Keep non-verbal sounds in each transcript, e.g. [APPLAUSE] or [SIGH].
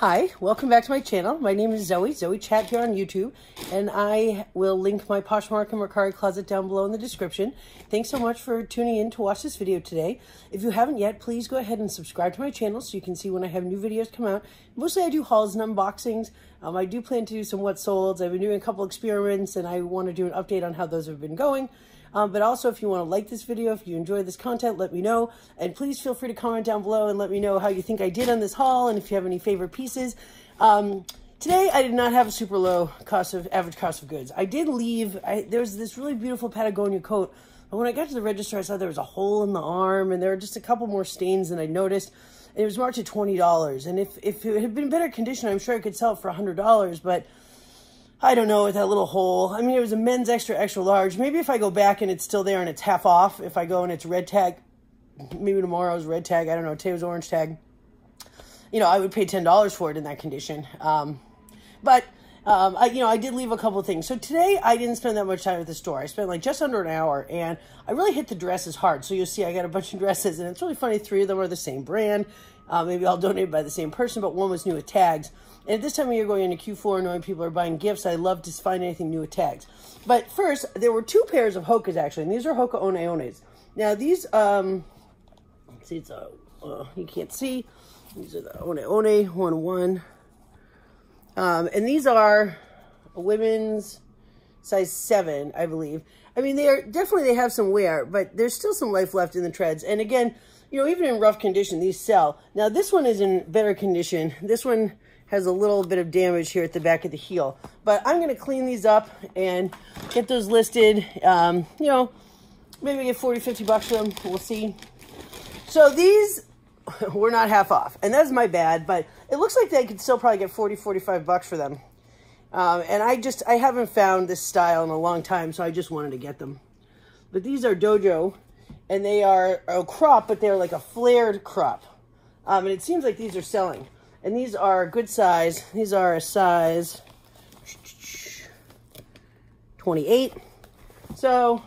Hi, welcome back to my channel. My name is Zoe, Zoe Chat here on YouTube, and I will link my Poshmark and Mercari closet down below in the description. Thanks so much for tuning in to watch this video today. If you haven't yet, please go ahead and subscribe to my channel so you can see when I have new videos come out. Mostly I do hauls and unboxings. Um, I do plan to do some what solds. I've been doing a couple experiments, and I want to do an update on how those have been going. Um, but also, if you want to like this video, if you enjoy this content, let me know. And please feel free to comment down below and let me know how you think I did on this haul and if you have any favorite pieces. Um, today, I did not have a super low cost of average cost of goods. I did leave, I, there was this really beautiful Patagonia coat. But when I got to the register, I saw there was a hole in the arm and there were just a couple more stains than I noticed. It was marked at $20. And if, if it had been better condition, I'm sure I could sell it for $100. But I don't know, with that little hole. I mean, it was a men's extra, extra large. Maybe if I go back and it's still there and it's half off, if I go and it's red tag, maybe tomorrow's red tag, I don't know, today was orange tag, you know, I would pay $10 for it in that condition. Um, but, um, I, you know, I did leave a couple things. So today I didn't spend that much time at the store. I spent like just under an hour and I really hit the dresses hard. So you'll see I got a bunch of dresses and it's really funny. Three of them are the same brand. Uh, maybe all donated by the same person, but one was new with tags. And at this time of year going into Q4 knowing people are buying gifts, I love to find anything new with tags. But first, there were two pairs of Hokas actually, and these are Hoka One Ones. Now these, um, see, it's a, uh, you can't see. These are the One One, one one. Um, and these are women's size seven, I believe. I mean, they are definitely, they have some wear, but there's still some life left in the treads. And again, you know, even in rough condition, these sell. Now, this one is in better condition. This one has a little bit of damage here at the back of the heel. But I'm going to clean these up and get those listed. Um, you know, maybe get 40, 50 bucks for them. We'll see. So these [LAUGHS] were not half off. And that's my bad, but it looks like they could still probably get 40, 45 bucks for them. Um, and I just, I haven't found this style in a long time, so I just wanted to get them. But these are Dojo and they are a crop, but they're like a flared crop. Um, and it seems like these are selling. And these are good size. These are a size 28. So,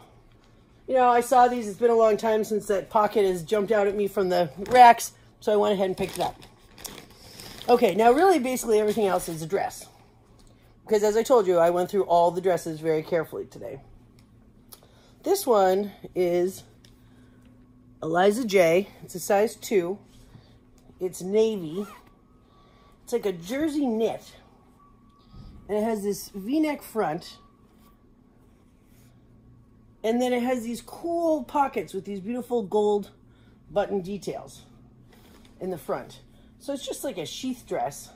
you know, I saw these. It's been a long time since that pocket has jumped out at me from the racks. So I went ahead and picked it up. Okay, now really basically everything else is a dress. Because as I told you, I went through all the dresses very carefully today. This one is Eliza J. It's a size 2. It's navy. It's like a jersey knit. And it has this v-neck front. And then it has these cool pockets with these beautiful gold button details in the front. So it's just like a sheath dress.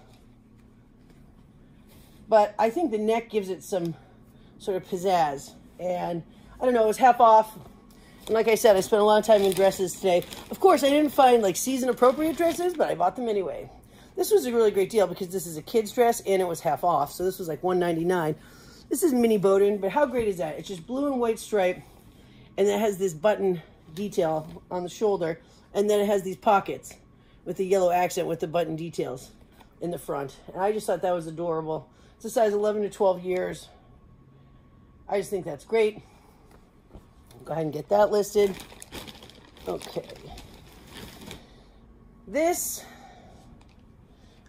But I think the neck gives it some sort of pizzazz. And I don't know, it was half off. And like I said, I spent a lot of time in dresses today. Of course, I didn't find like season appropriate dresses, but I bought them anyway. This was a really great deal because this is a kid's dress and it was half off. So this was like $1.99. This is mini Boden, but how great is that? It's just blue and white stripe. And it has this button detail on the shoulder. And then it has these pockets with the yellow accent with the button details in the front. And I just thought that was adorable. It's a size 11 to 12 years. I just think that's great. Go ahead and get that listed. Okay. This,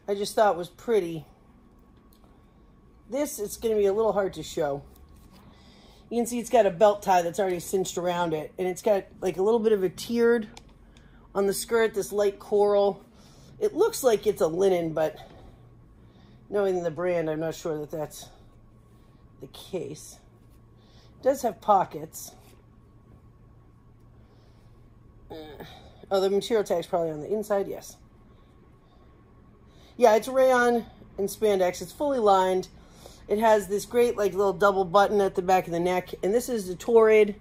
I just thought was pretty. This, it's going to be a little hard to show. You can see it's got a belt tie that's already cinched around it. And it's got like a little bit of a tiered on the skirt, this light coral. It looks like it's a linen, but knowing the brand, I'm not sure that that's the case. It does have pockets. Uh, oh, the material tag's probably on the inside. Yes. Yeah, it's rayon and spandex. It's fully lined. It has this great like little double button at the back of the neck. And this is the Torrid.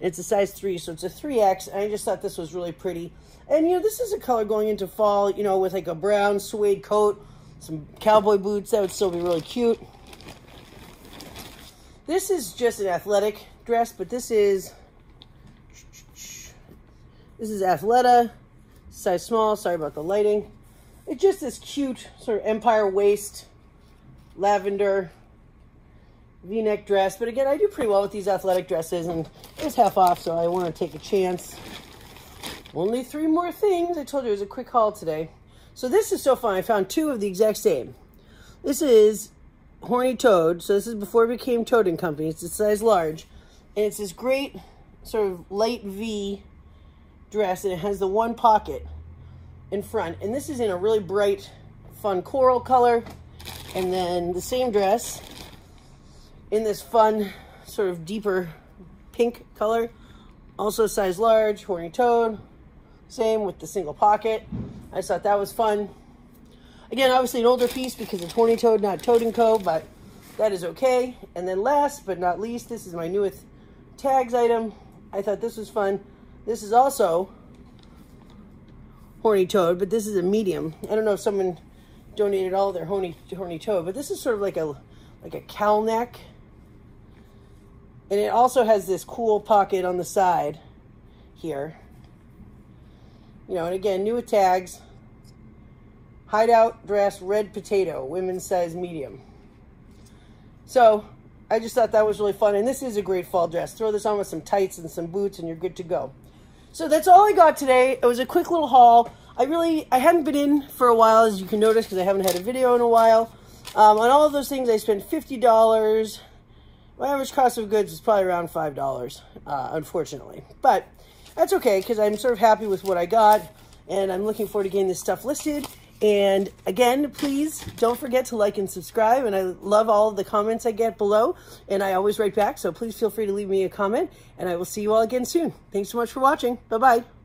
It's a size 3, so it's a 3X. I just thought this was really pretty. And, you know, this is a color going into fall, you know, with like a brown suede coat, some cowboy boots. That would still be really cute. This is just an athletic dress, but this is this is Athleta, size small. Sorry about the lighting. It's just this cute sort of empire waist, lavender v-neck dress. But again, I do pretty well with these athletic dresses, and it's half off, so I want to take a chance. Only three more things. I told you it was a quick haul today. So this is so fun. I found two of the exact same. This is Horny Toad. So this is before it became Toad and Company. It's a size large. And it's this great sort of light V dress. And it has the one pocket in front. And this is in a really bright, fun coral color. And then the same dress in this fun, sort of deeper pink color. Also size large, horny toad. Same with the single pocket. I thought that was fun. Again, obviously an older piece because it's Horny Toad, not Toad & Co., but that is okay. And then last but not least, this is my newest tags item. I thought this was fun. This is also Horny Toad, but this is a medium. I don't know if someone donated all their Horny, horny Toad, but this is sort of like a, like a cowl neck. And it also has this cool pocket on the side here. You know, and again, new tags. Hideout dress red potato, women's size medium. So I just thought that was really fun. And this is a great fall dress. Throw this on with some tights and some boots and you're good to go. So that's all I got today. It was a quick little haul. I really, I hadn't been in for a while, as you can notice, because I haven't had a video in a while. Um, on all of those things, I spent $50. My average cost of goods is probably around $5, uh, unfortunately. But that's okay, because I'm sort of happy with what I got, and I'm looking forward to getting this stuff listed. And again, please don't forget to like and subscribe. And I love all the comments I get below. And I always write back. So please feel free to leave me a comment. And I will see you all again soon. Thanks so much for watching. Bye-bye.